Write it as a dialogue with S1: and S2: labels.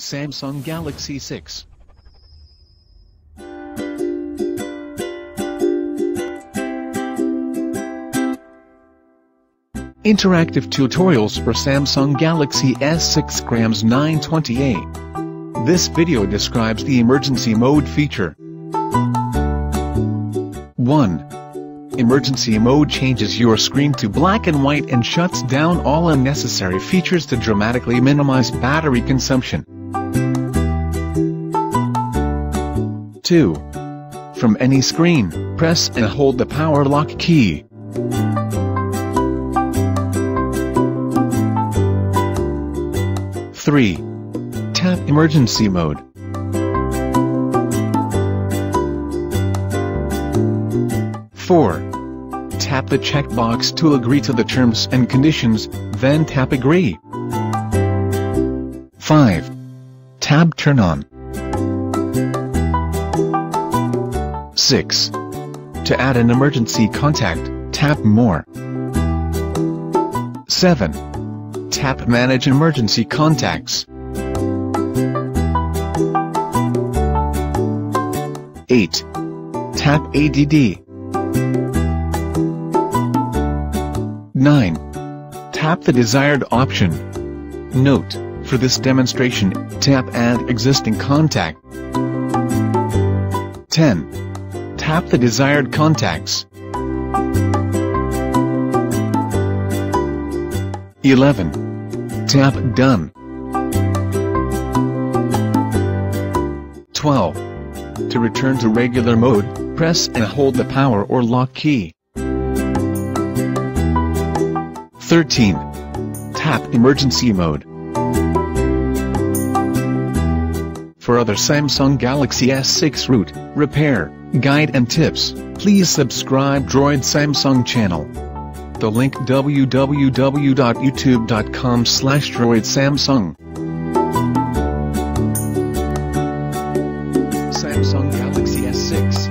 S1: Samsung Galaxy 6. Interactive tutorials for Samsung Galaxy S6 grams 928. This video describes the emergency mode feature. 1. Emergency mode changes your screen to black and white and shuts down all unnecessary features to dramatically minimize battery consumption. 2. From any screen, press and hold the power lock key. 3. Tap emergency mode. 4. Tap the checkbox to agree to the terms and conditions, then tap agree. 5. Tab turn on. 6. To add an emergency contact, tap more. 7. Tap manage emergency contacts. 8. Tap ADD. 9. Tap the desired option. Note, for this demonstration, tap Add Existing Contact. 10. Tap the desired contacts. 11. Tap Done. 12. To return to regular mode, press and hold the power or lock key. 13. Tap emergency mode. For other Samsung Galaxy S6 root, repair, guide and tips, please subscribe Droid Samsung channel. The link www.youtube.com slash droidsamsung. Samsung Galaxy S6